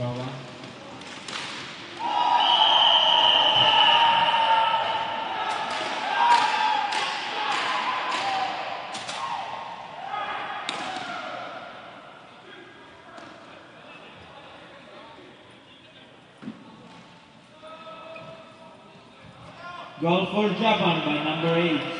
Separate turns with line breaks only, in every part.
Prova. Goal for Japan by number 8.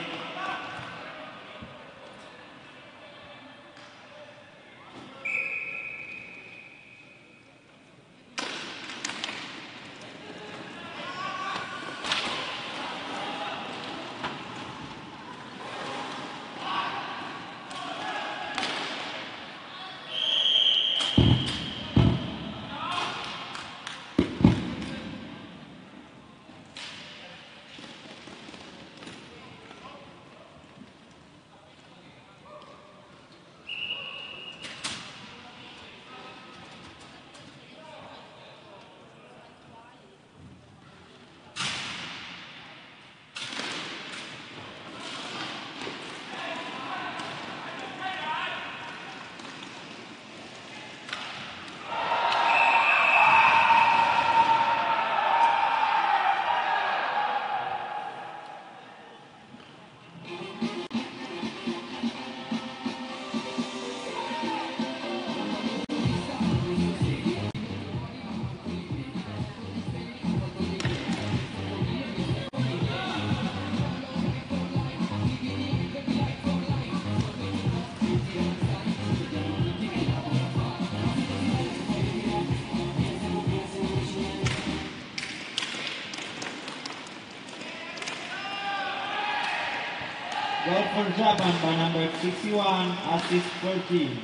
Japan by number 61, assist 14.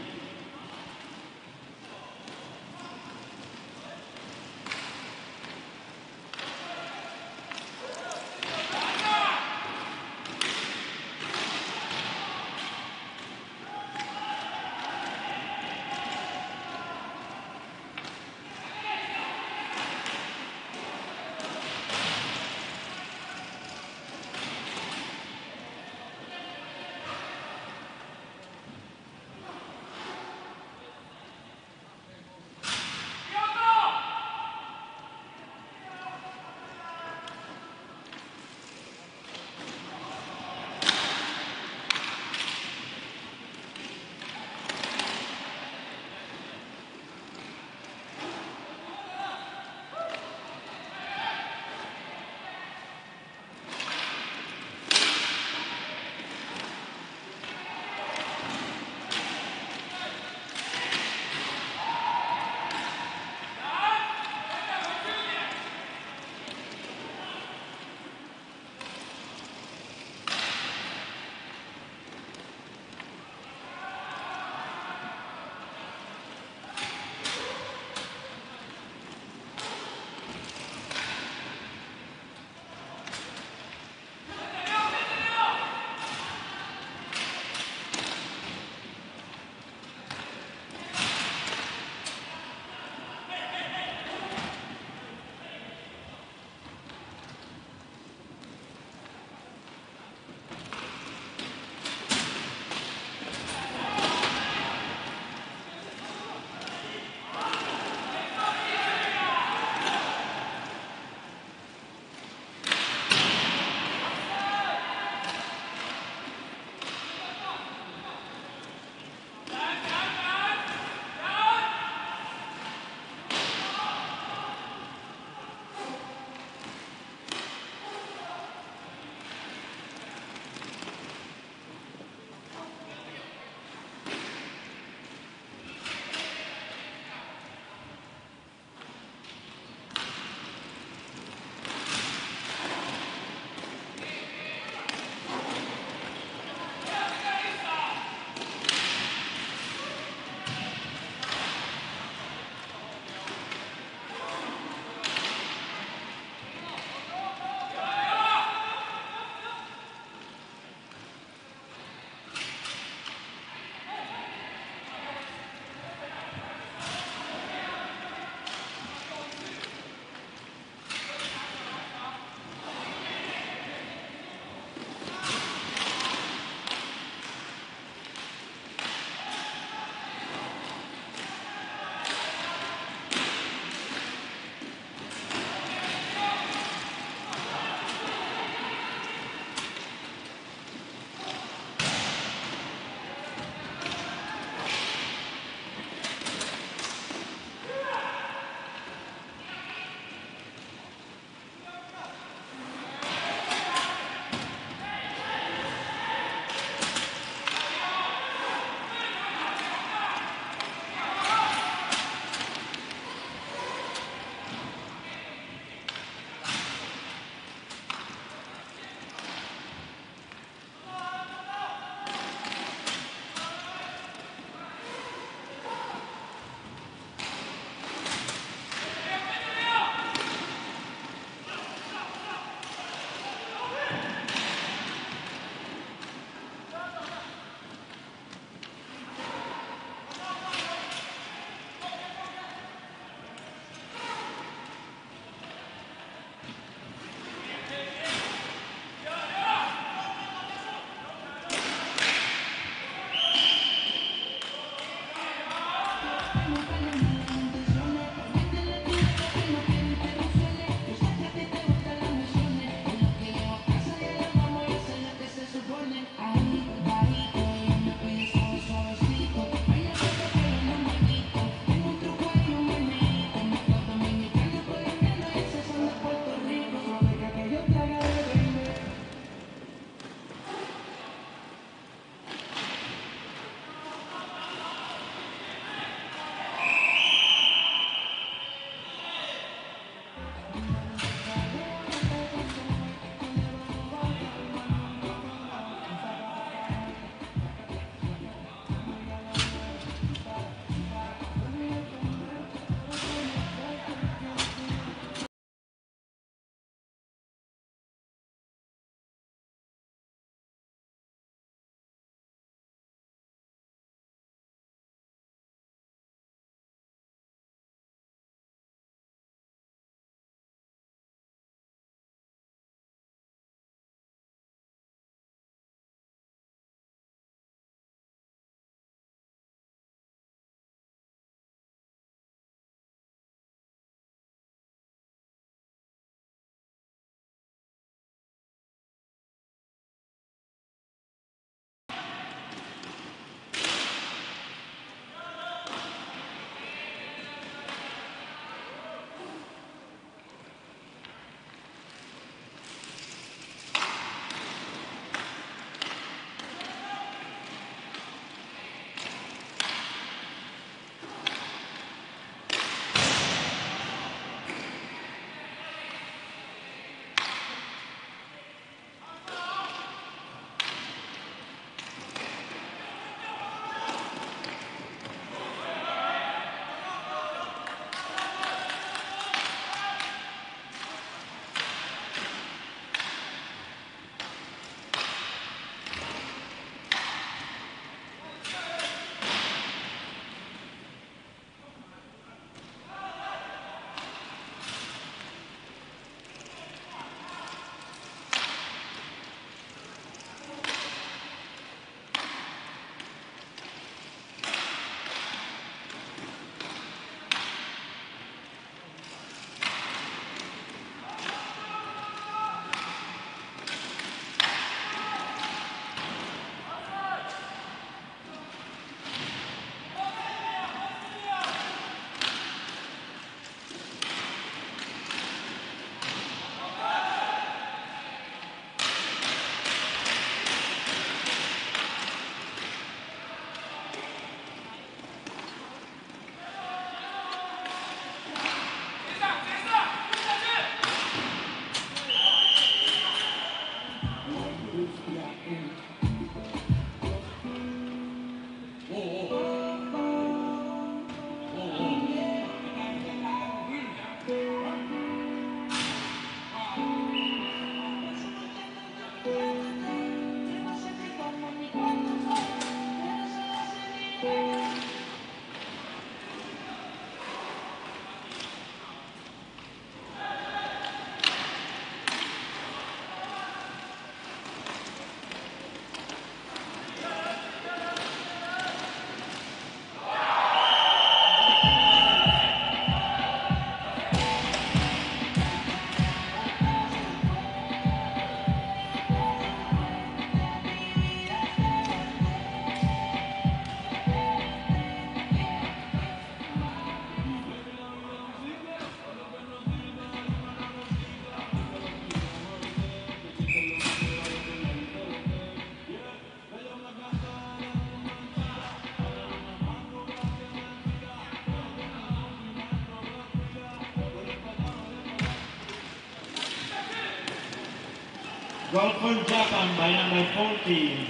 Goal for Japan by number 14.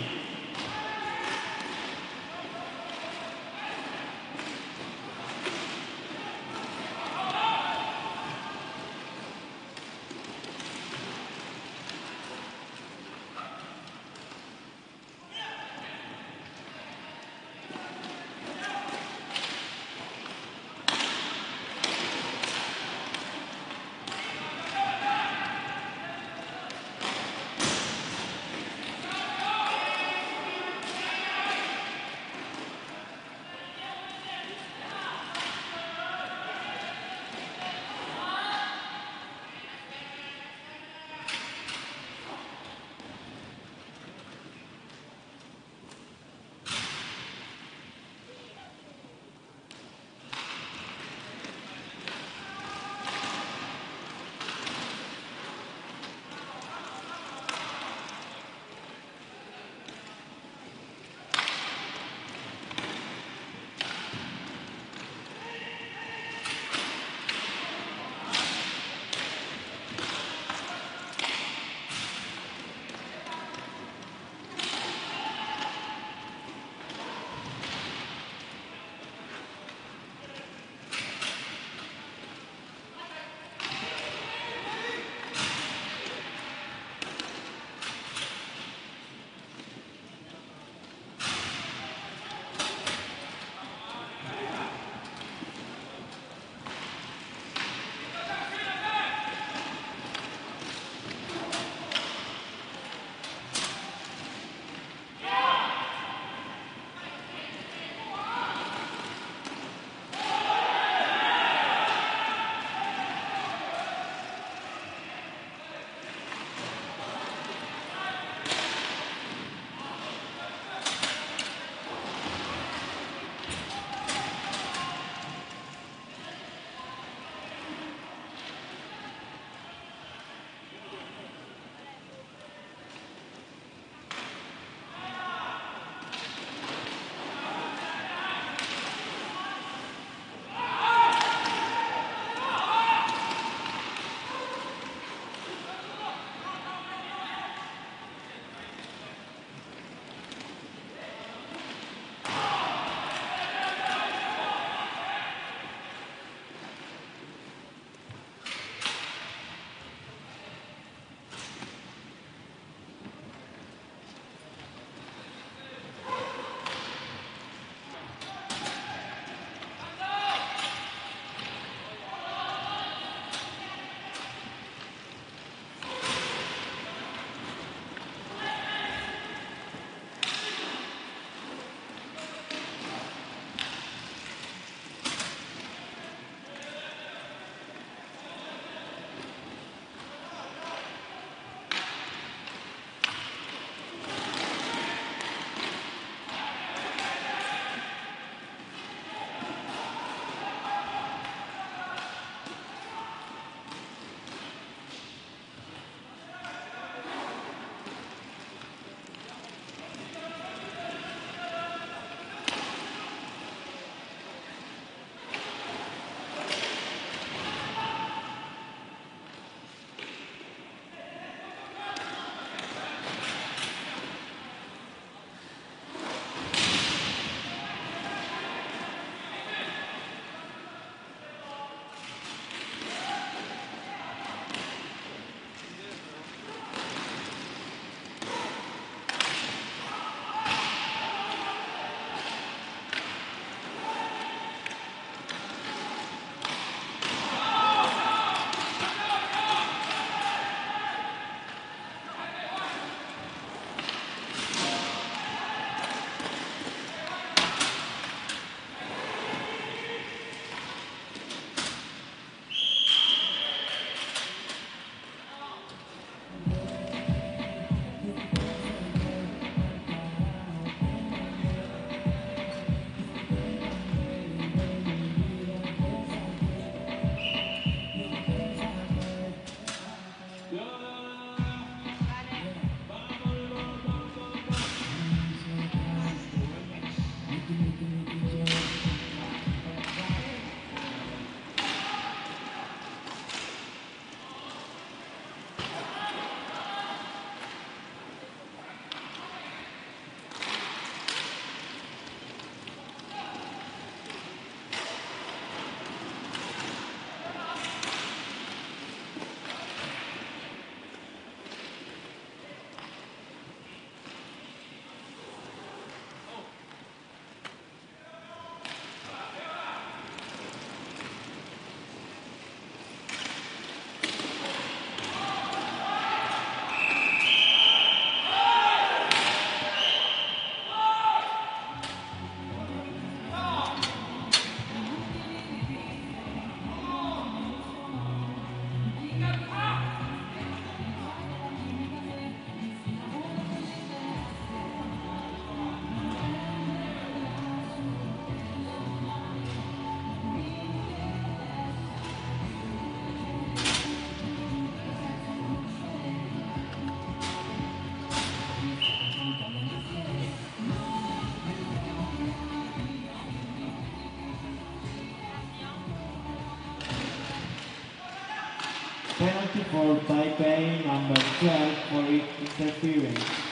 For Taipei number 12 for interference.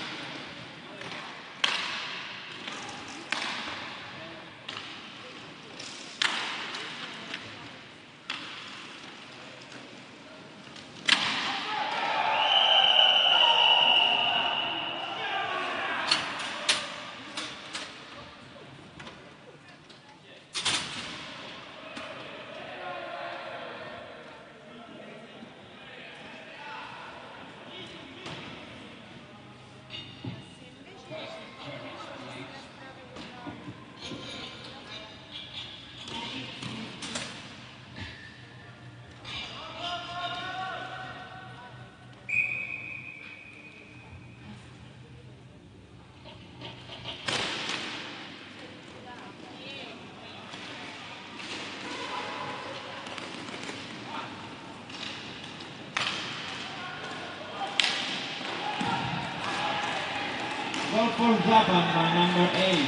For Japan by number 8.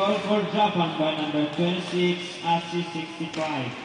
Goal for Japan by number 26, Asi 65.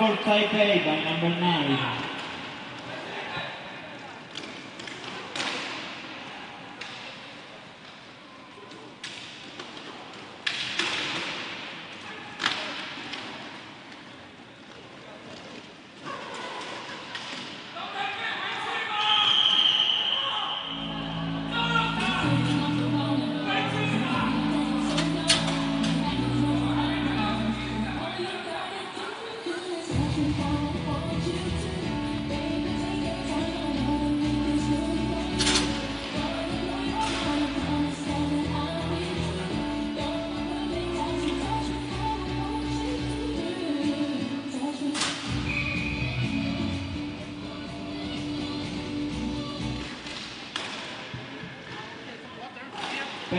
For Taipei by number 9.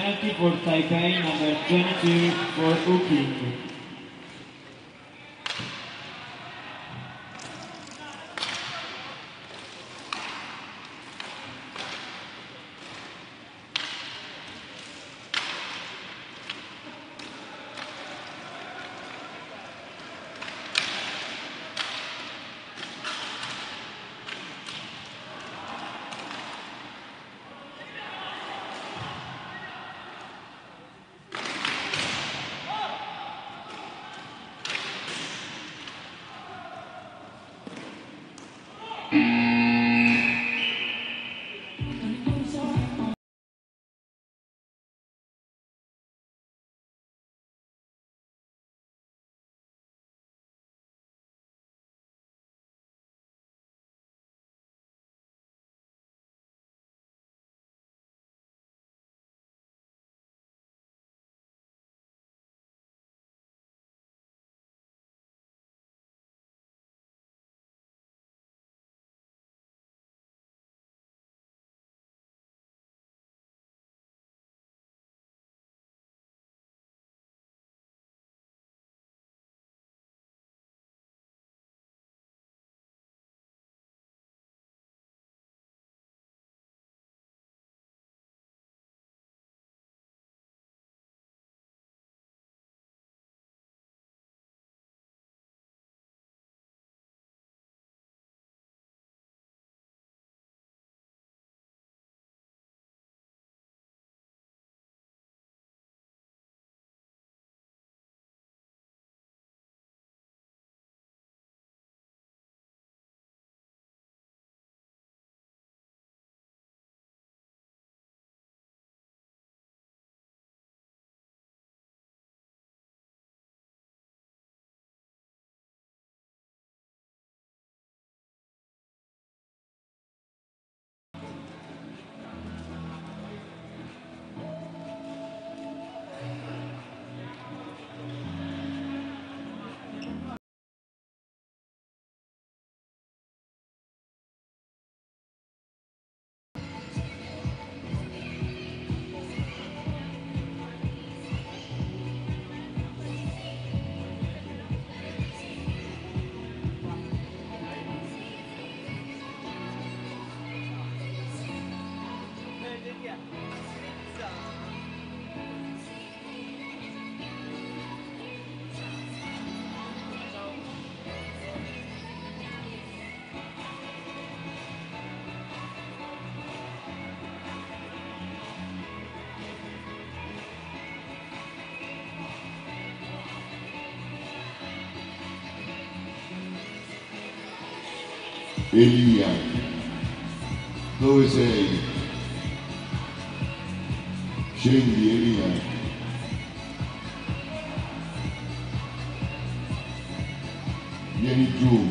Penalty for Taipei, number 22 for
hooking. Jose. Shindy Elia. Yenny June. Juan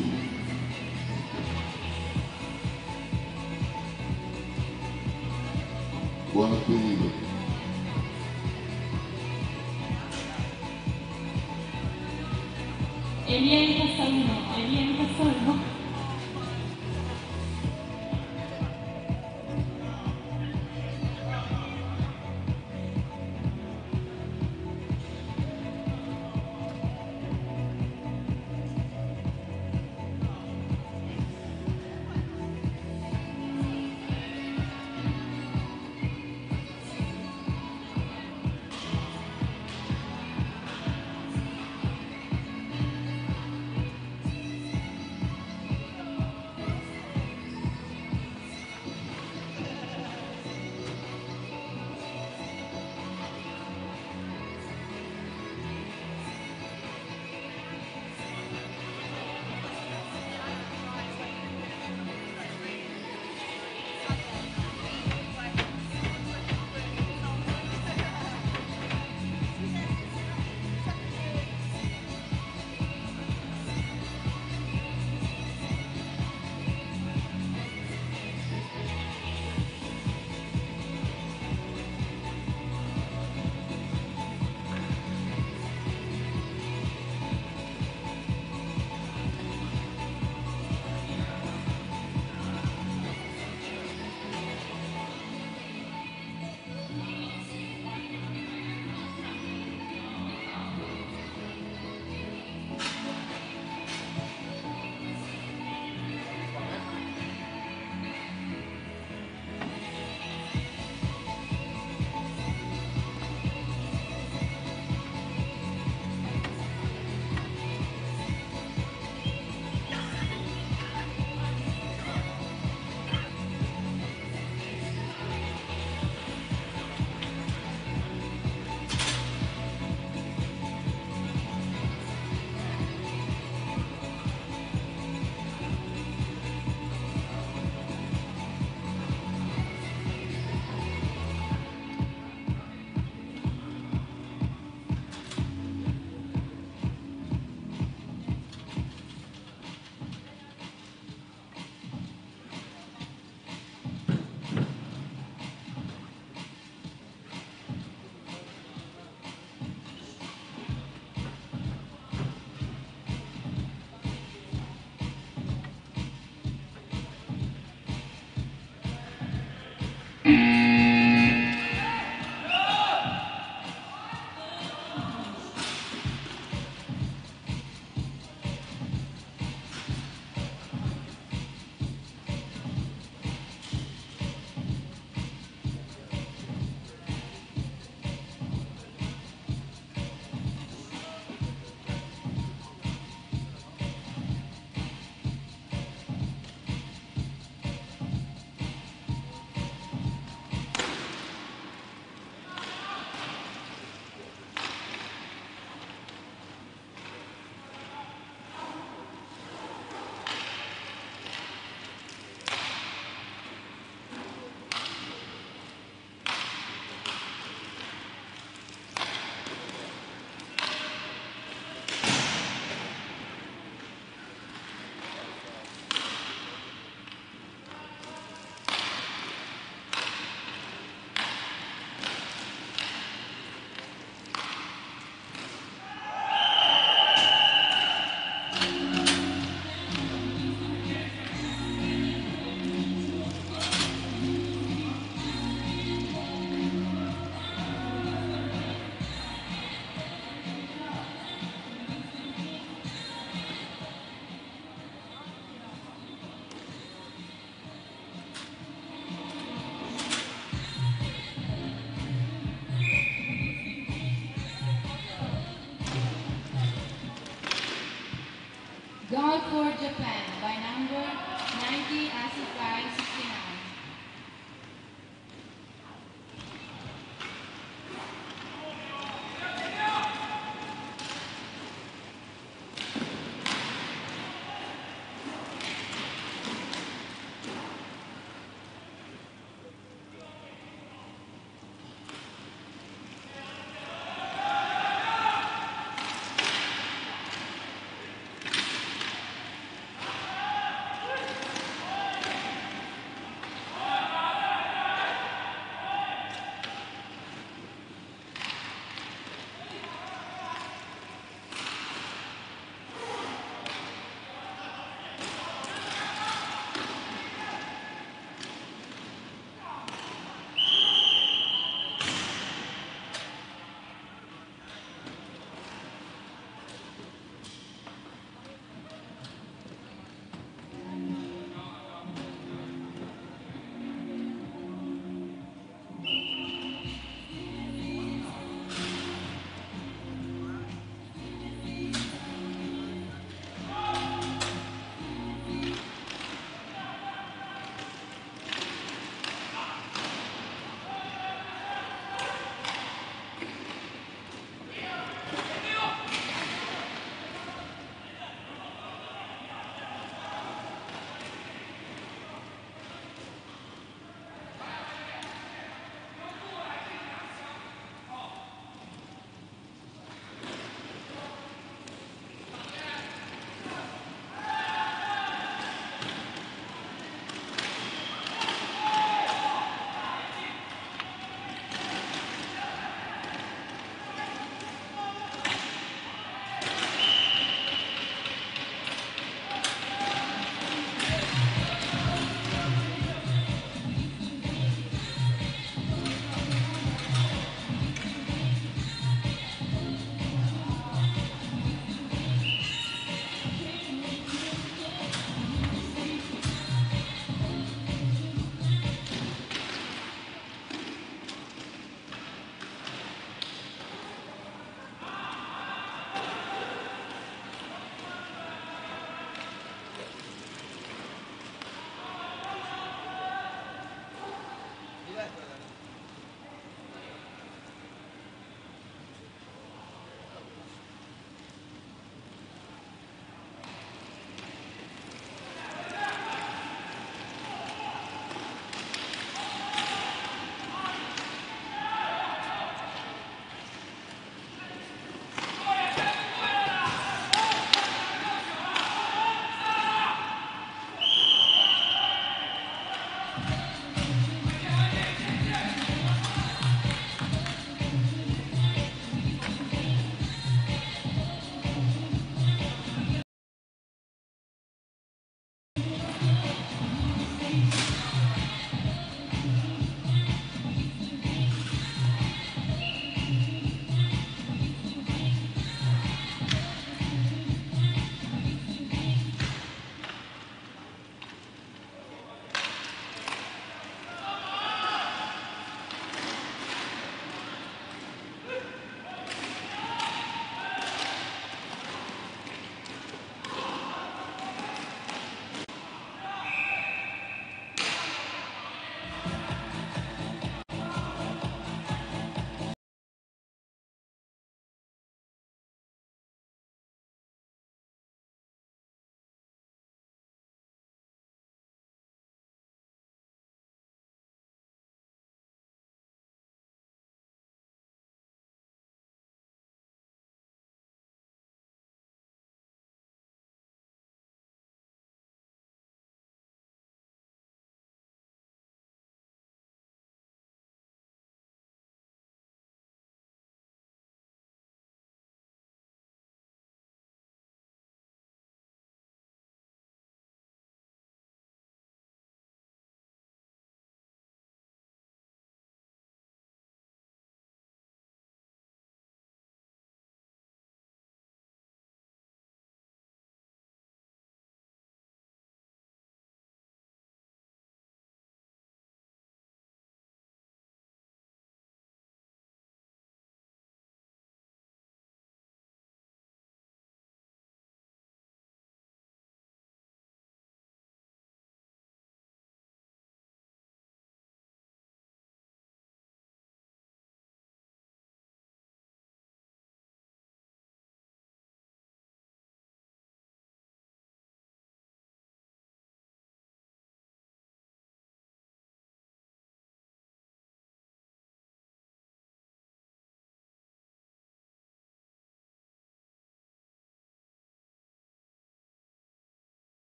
for Japan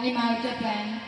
l'animale Japan.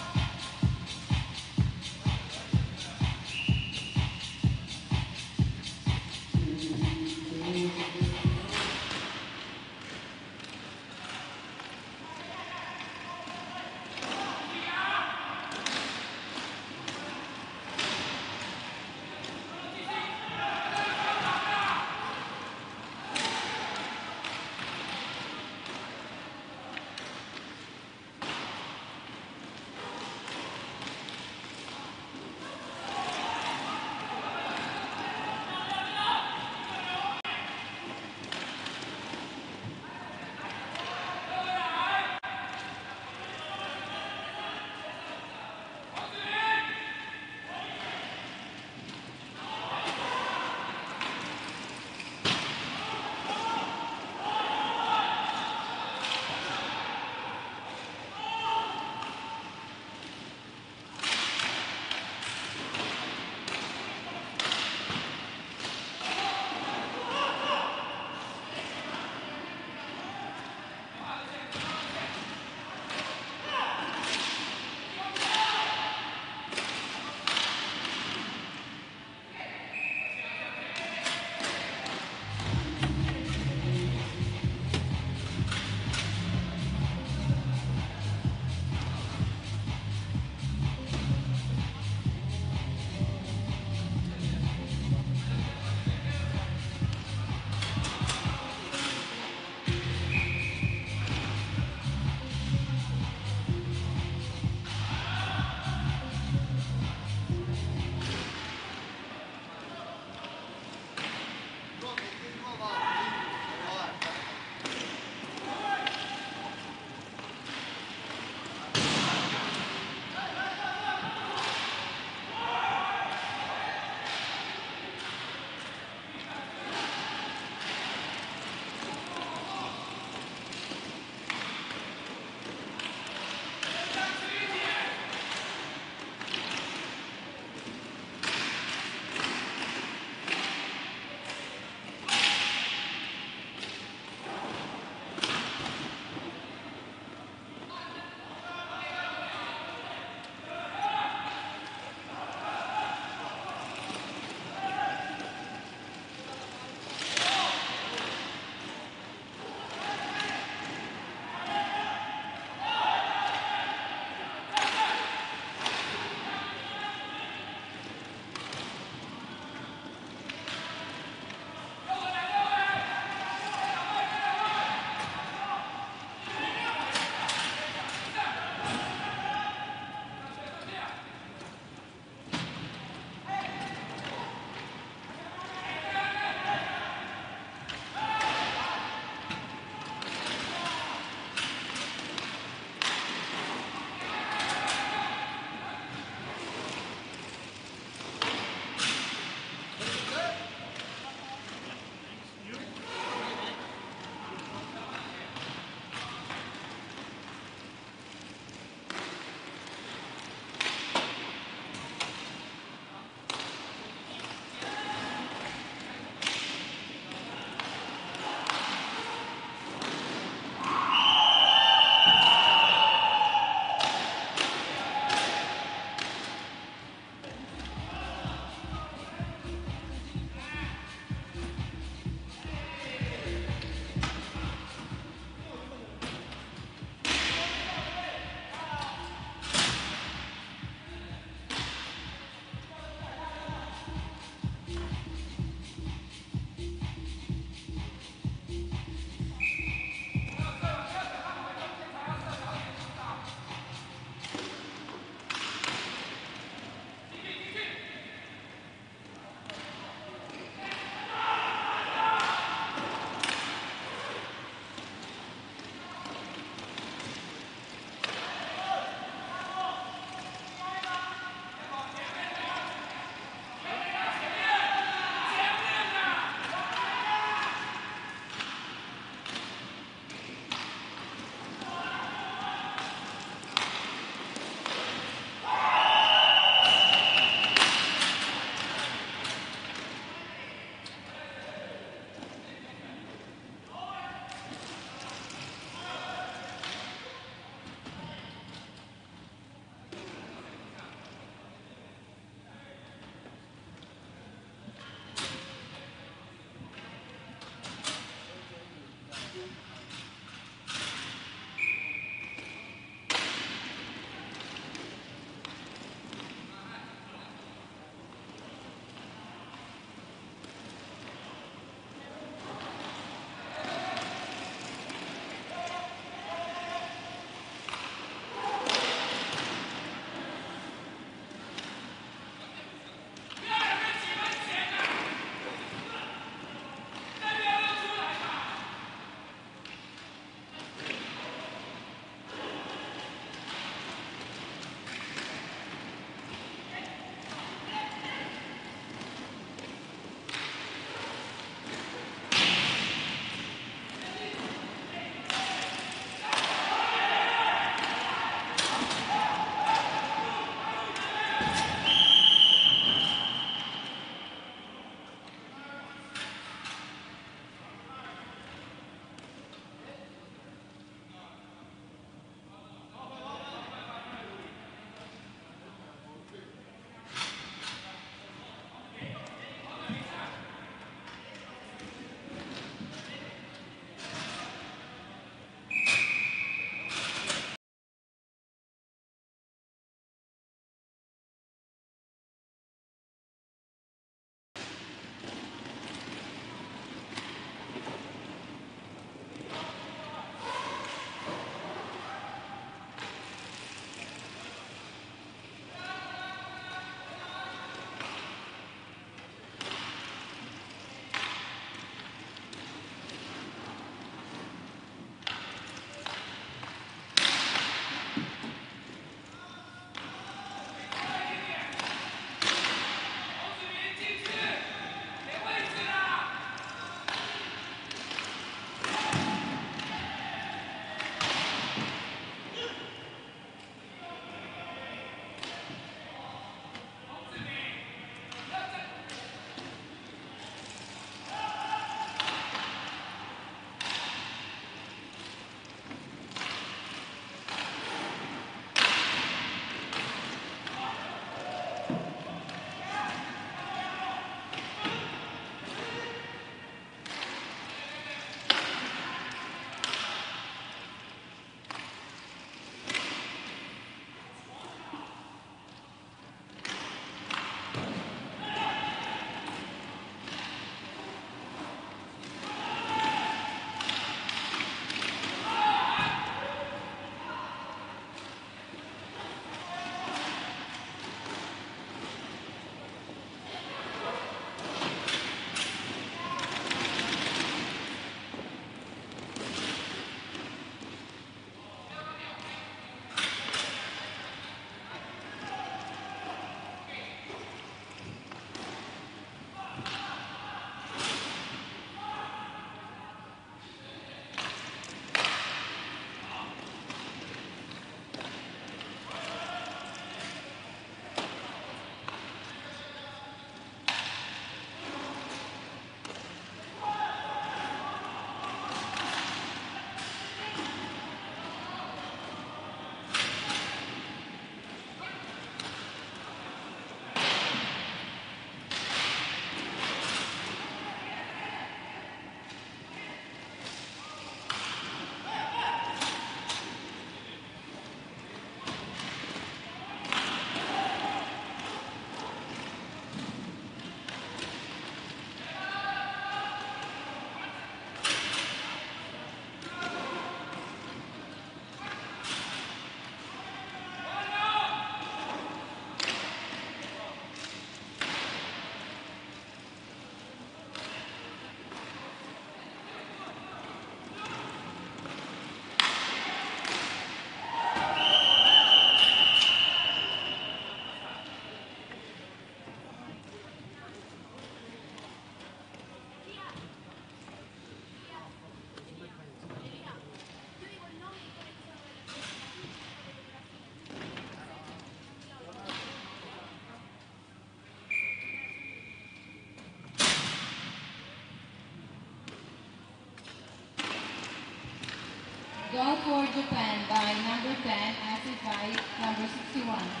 Goal for Japan by number 10, assist by number 61.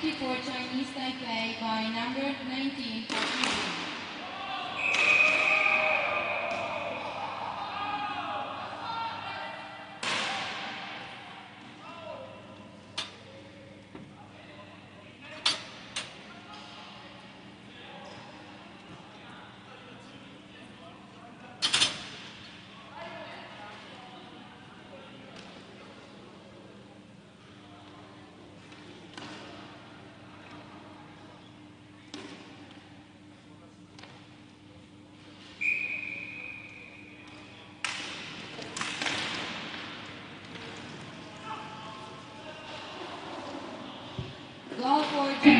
Penalty for Chinese Taipei by number 19, For Japan